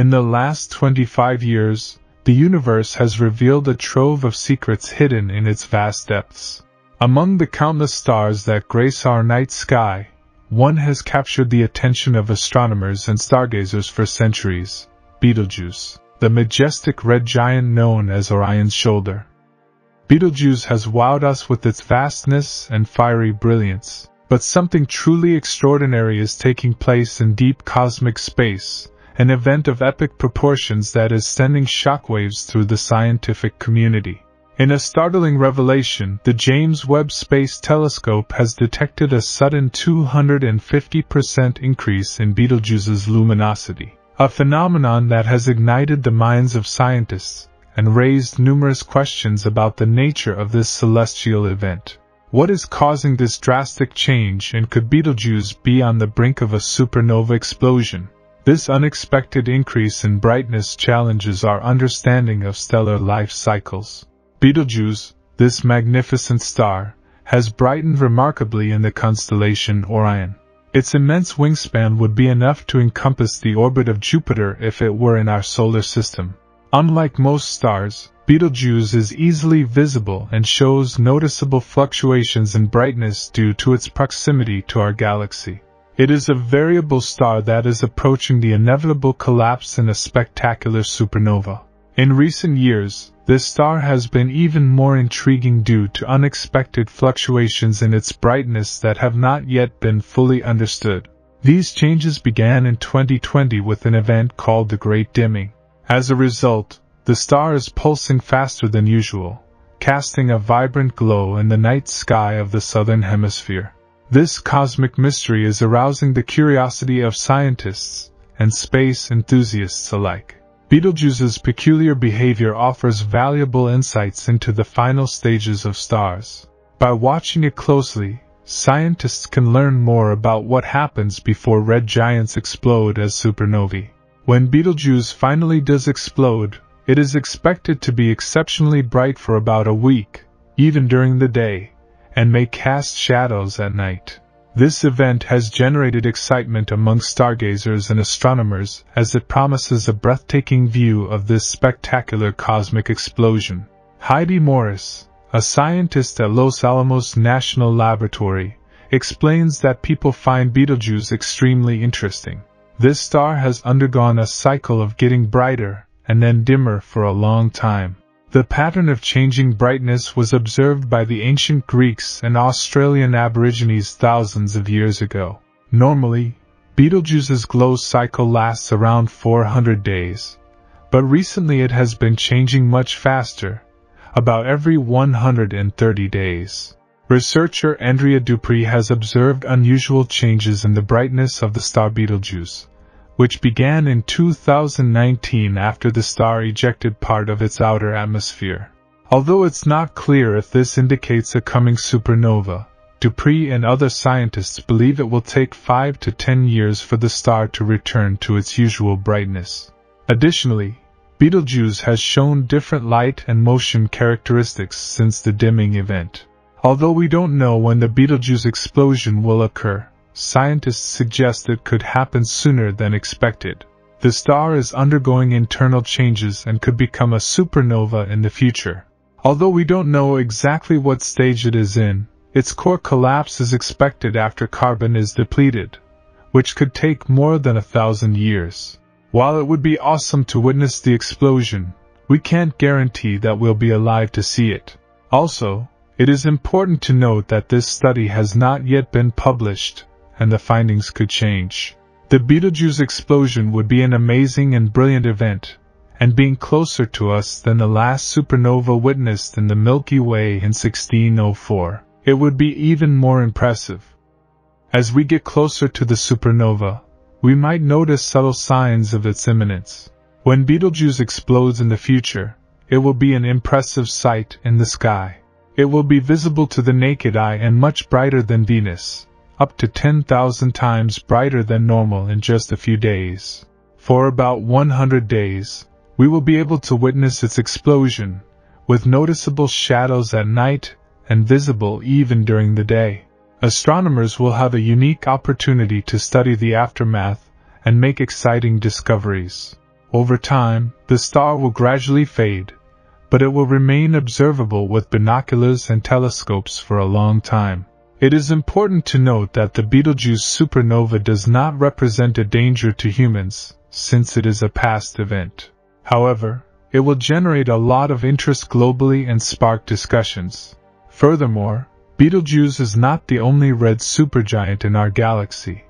In the last 25 years, the universe has revealed a trove of secrets hidden in its vast depths. Among the countless stars that grace our night sky, one has captured the attention of astronomers and stargazers for centuries Betelgeuse, the majestic red giant known as Orion's shoulder. Betelgeuse has wowed us with its vastness and fiery brilliance, but something truly extraordinary is taking place in deep cosmic space, an event of epic proportions that is sending shockwaves through the scientific community. In a startling revelation, the James Webb Space Telescope has detected a sudden 250% increase in Betelgeuse's luminosity, a phenomenon that has ignited the minds of scientists and raised numerous questions about the nature of this celestial event. What is causing this drastic change and could Betelgeuse be on the brink of a supernova explosion? This unexpected increase in brightness challenges our understanding of stellar life cycles. Betelgeuse, this magnificent star, has brightened remarkably in the constellation Orion. Its immense wingspan would be enough to encompass the orbit of Jupiter if it were in our solar system. Unlike most stars, Betelgeuse is easily visible and shows noticeable fluctuations in brightness due to its proximity to our galaxy. It is a variable star that is approaching the inevitable collapse in a spectacular supernova. In recent years, this star has been even more intriguing due to unexpected fluctuations in its brightness that have not yet been fully understood. These changes began in 2020 with an event called the Great Dimming. As a result, the star is pulsing faster than usual, casting a vibrant glow in the night sky of the southern hemisphere. This cosmic mystery is arousing the curiosity of scientists and space enthusiasts alike. Betelgeuse's peculiar behavior offers valuable insights into the final stages of stars. By watching it closely, scientists can learn more about what happens before red giants explode as supernovae. When Betelgeuse finally does explode, it is expected to be exceptionally bright for about a week, even during the day, and may cast shadows at night. This event has generated excitement among stargazers and astronomers as it promises a breathtaking view of this spectacular cosmic explosion. Heidi Morris, a scientist at Los Alamos National Laboratory, explains that people find Betelgeuse extremely interesting. This star has undergone a cycle of getting brighter and then dimmer for a long time. The pattern of changing brightness was observed by the ancient Greeks and Australian Aborigines thousands of years ago. Normally, Betelgeuse's glow cycle lasts around 400 days, but recently it has been changing much faster, about every 130 days. Researcher Andrea Dupree has observed unusual changes in the brightness of the star Betelgeuse, which began in 2019 after the star ejected part of its outer atmosphere. Although it's not clear if this indicates a coming supernova, Dupree and other scientists believe it will take 5 to 10 years for the star to return to its usual brightness. Additionally, Betelgeuse has shown different light and motion characteristics since the dimming event. Although we don't know when the Betelgeuse explosion will occur, scientists suggest it could happen sooner than expected. The star is undergoing internal changes and could become a supernova in the future. Although we don't know exactly what stage it is in, its core collapse is expected after carbon is depleted, which could take more than a thousand years. While it would be awesome to witness the explosion, we can't guarantee that we'll be alive to see it. Also, it is important to note that this study has not yet been published, and the findings could change. The Betelgeuse explosion would be an amazing and brilliant event, and being closer to us than the last supernova witnessed in the Milky Way in 1604, it would be even more impressive. As we get closer to the supernova, we might notice subtle signs of its imminence. When Betelgeuse explodes in the future, it will be an impressive sight in the sky. It will be visible to the naked eye and much brighter than Venus, up to 10,000 times brighter than normal in just a few days. For about 100 days, we will be able to witness its explosion, with noticeable shadows at night and visible even during the day. Astronomers will have a unique opportunity to study the aftermath and make exciting discoveries. over time, the star will gradually fade, but it will remain observable with binoculars and telescopes for a long time. It is important to note that the Betelgeuse supernova does not represent a danger to humans, since it is a past event. However, it will generate a lot of interest globally and spark discussions. Furthermore, Betelgeuse is not the only red supergiant in our galaxy,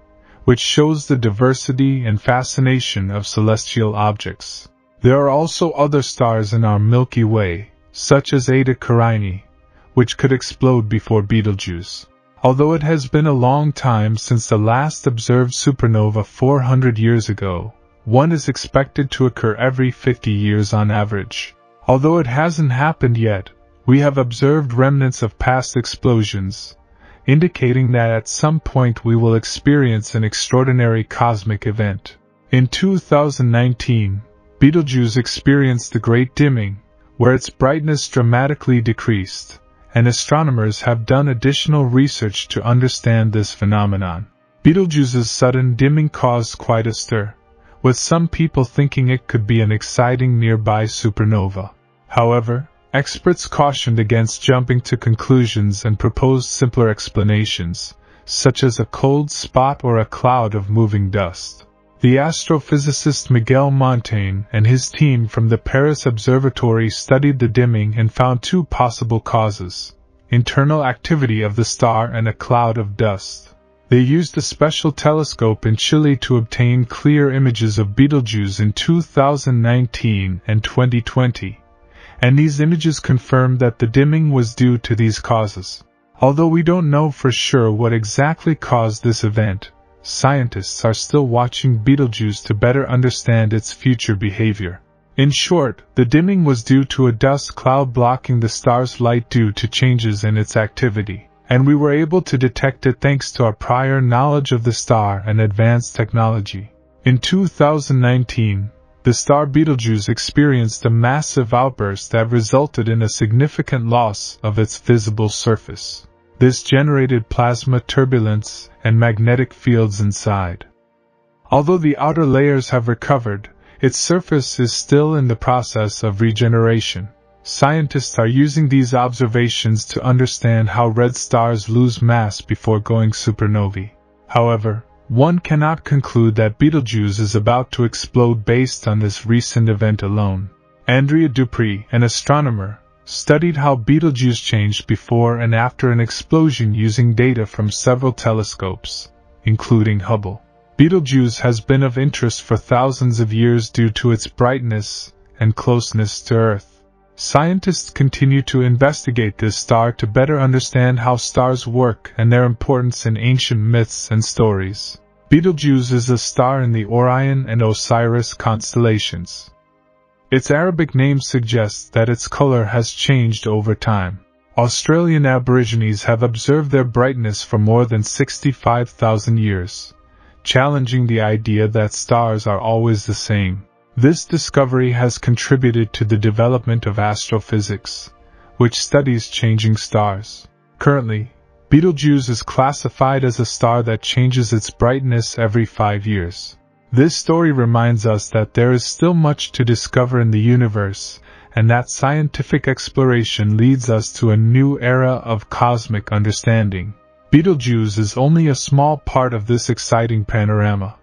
which shows the diversity and fascination of celestial objects. There are also other stars in our Milky Way, such as Eta Carinae, which could explode before Betelgeuse. Although it has been a long time since the last observed supernova 400 years ago, one is expected to occur every 50 years on average. Although it hasn't happened yet, we have observed remnants of past explosions, indicating that at some point we will experience an extraordinary cosmic event. In 2019, Betelgeuse experienced the Great Dimming, where its brightness dramatically decreased, and astronomers have done additional research to understand this phenomenon. Betelgeuse's sudden dimming caused quite a stir, with some people thinking it could be an exciting nearby supernova. However, experts cautioned against jumping to conclusions and proposed simpler explanations, such as a cold spot or a cloud of moving dust. The astrophysicist Miguel Montaigne and his team from the Paris Observatory studied the dimming and found two possible causes internal activity of the star and a cloud of dust. They used a special telescope in Chile to obtain clear images of Betelgeuse in 2019 and 2020, and these images confirmed that the dimming was due to these causes. Although we don't know for sure what exactly caused this event, scientists are still watching Betelgeuse to better understand its future behavior. In short, the dimming was due to a dust cloud blocking the star's light due to changes in its activity, and we were able to detect it thanks to our prior knowledge of the star and advanced technology. In 2019, the star Betelgeuse experienced a massive outburst that resulted in a significant loss of its visible surface. This generated plasma turbulence and magnetic fields inside. Although the outer layers have recovered, its surface is still in the process of regeneration. Scientists are using these observations to understand how red stars lose mass before going supernovae. However, one cannot conclude that Betelgeuse is about to explode based on this recent event alone. Andrea Dupree, an astronomer, studied how Betelgeuse changed before and after an explosion using data from several telescopes, including Hubble. Betelgeuse has been of interest for thousands of years due to its brightness and closeness to Earth. Scientists continue to investigate this star to better understand how stars work and their importance in ancient myths and stories. Betelgeuse is a star in the Orion and Osiris constellations. Its Arabic name suggests that its color has changed over time. Australian Aborigines have observed their brightness for more than 65,000 years, challenging the idea that stars are always the same. This discovery has contributed to the development of astrophysics, which studies changing stars. Currently, Betelgeuse is classified as a star that changes its brightness every five years. This story reminds us that there is still much to discover in the universe, and that scientific exploration leads us to a new era of cosmic understanding. Betelgeuse is only a small part of this exciting panorama.